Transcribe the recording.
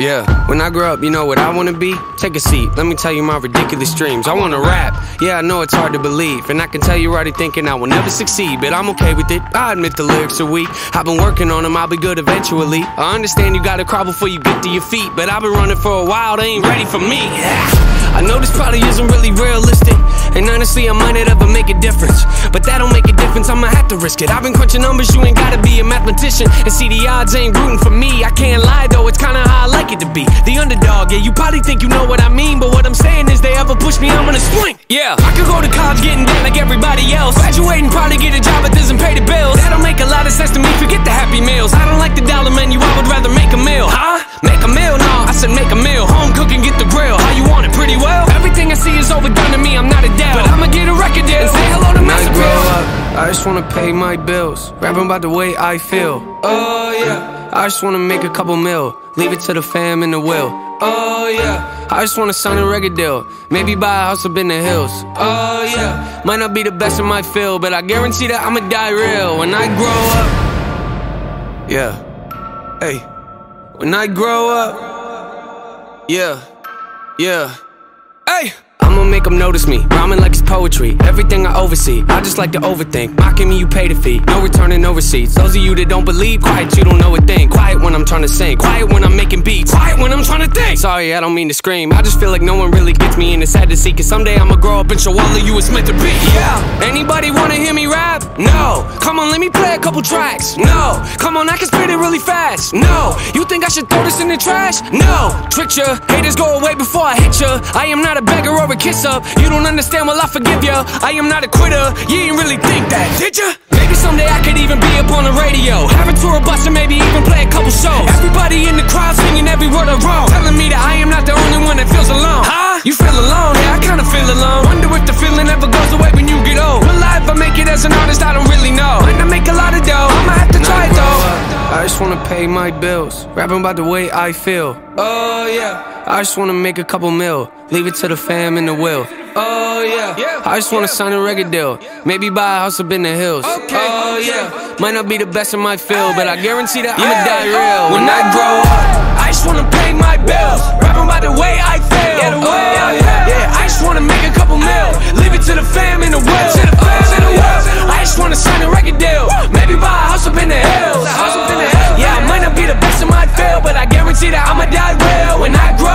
Yeah, when I grow up, you know what I wanna be? Take a seat, let me tell you my ridiculous dreams. I wanna rap, yeah, I know it's hard to believe. And I can tell you're already thinking I will never succeed, but I'm okay with it. I admit the lyrics are weak. I've been working on them, I'll be good eventually. I understand you gotta crawl before you get to your feet, but I've been running for a while, they ain't ready for me. I know this probably isn't really realistic, and honestly, I might not ever make that don't make a difference, I'ma have to risk it. I've been crunching numbers, you ain't gotta be a mathematician. And see, the odds ain't rooting for me. I can't lie though, it's kinda how I like it to be. The underdog, yeah, you probably think you know what I mean, but what I'm saying is they ever push me, I'm gonna swing. Yeah, I could go to college getting debt like everybody else. Graduating, probably get a job that doesn't pay the bills. That don't make a lot of sense to me, forget the happy meals. I don't like the dollar menu, I would rather make a meal. Huh? Make a meal? No, I said make a meal. Home cooking, get the grill. How you want it? Pretty well. Everything I see is overdone to me, I'm not a Adele. But I'ma get a record deal and say hello I just wanna pay my bills. Rapping about the way I feel. Oh yeah. I just wanna make a couple mil. Leave it to the fam and the will. Oh yeah. I just wanna sign a record deal. Maybe buy a house up in the hills. Oh yeah. Might not be the best in my field, but I guarantee that I'ma die real when I grow up. Yeah. Hey. When I grow up. Yeah. Yeah. Hey! I'ma make them notice me, rhyming like it's poetry. Everything I oversee, I just like to overthink. Mocking me, you pay the fee. No returning, no receipts. Those of you that don't believe, quiet, you don't know a thing. Quiet when I'm trying to sing, quiet when I'm making beats, quiet when I'm trying to think. Sorry, I don't mean to scream. I just feel like no one really gets me, and it's sad to see. Cause someday I'ma grow up and show all of you it's meant to be. Yeah, anybody wanna hear me rap? No. Come on, let me play a couple tracks. No. Come on, I can spit it really fast. No. You think I should throw this in the trash? No. Trick ya, haters go away before I hit ya. I am not a beggar or a kiss up. You don't understand, well, I forgive ya. I am not a quitter. You ain't really think that, did ya? Maybe someday I could even be up on the radio. Have a tour bus and maybe even play a couple shows. Everybody in the crowd singing every word I wrote. Telling me that I am not the only one that feels alone. Huh? You feel alone? Yeah, I kinda feel alone. Wonder if the feeling ever goes away when you get old. Will I ever make it as an artist? I don't really know. Might not make a lot of dough. I'ma have to try it though. I just wanna pay my bills. Rapping about the way I feel. Oh yeah. I just wanna make a couple mil, leave it to the fam and the will. Oh yeah, I just wanna sign a record deal, maybe buy a house up in the hills. Oh yeah, might not be the best in my field, but I guarantee that I'ma die real when I grow up. I just wanna pay my bills, rapping by the way I feel. Yeah, the way I oh, feel. Yeah, I just wanna make a couple mil, leave it to the fam and the will. To the fam and the will. I just wanna sign a record deal, maybe buy a house up in the oh, hills. Yeah, I might not be the best in my field, but I guarantee that I'ma die real when I grow.